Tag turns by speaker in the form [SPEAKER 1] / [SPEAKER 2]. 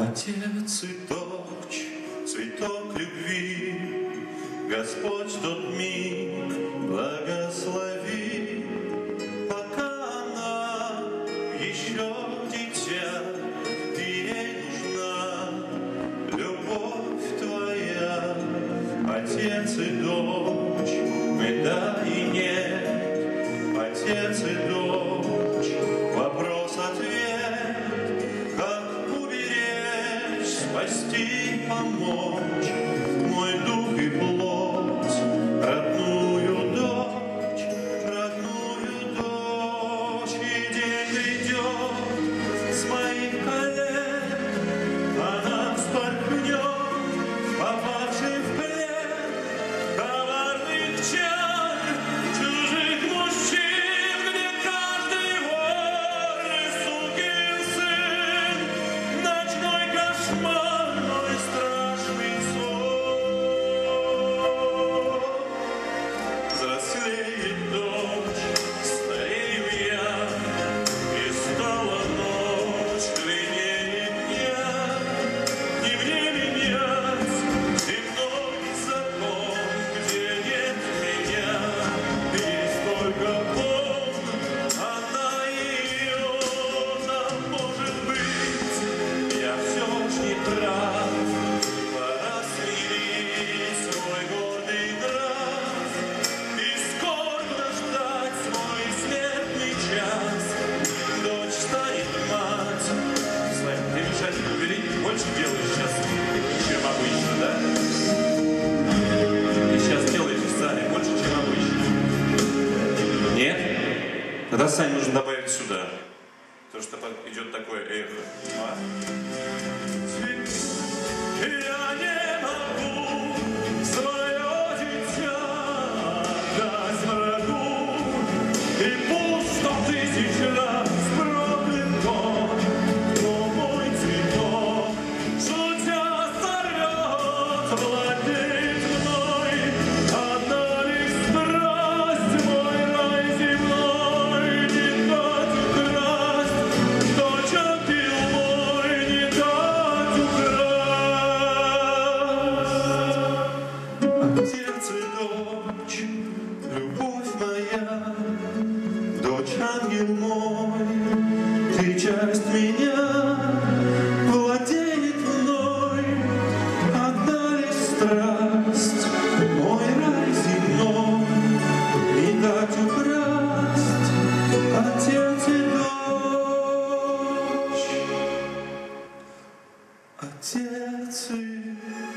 [SPEAKER 1] Отец цветок, цветок любви, Господь тот миг благослови, пока она еще дитя, ты ей нужна любовь твоя, отец и дочь, мы да и нет, отец и дочь. спасти, помочь мой дух и плоть. Тогда, Сань, нужно добавить сюда. Потому что идет такое эхо. Я не могу часть меня владеет мной, отдали страсть, мой рай земной, и дать украсть отец и дочь, отец и дочь.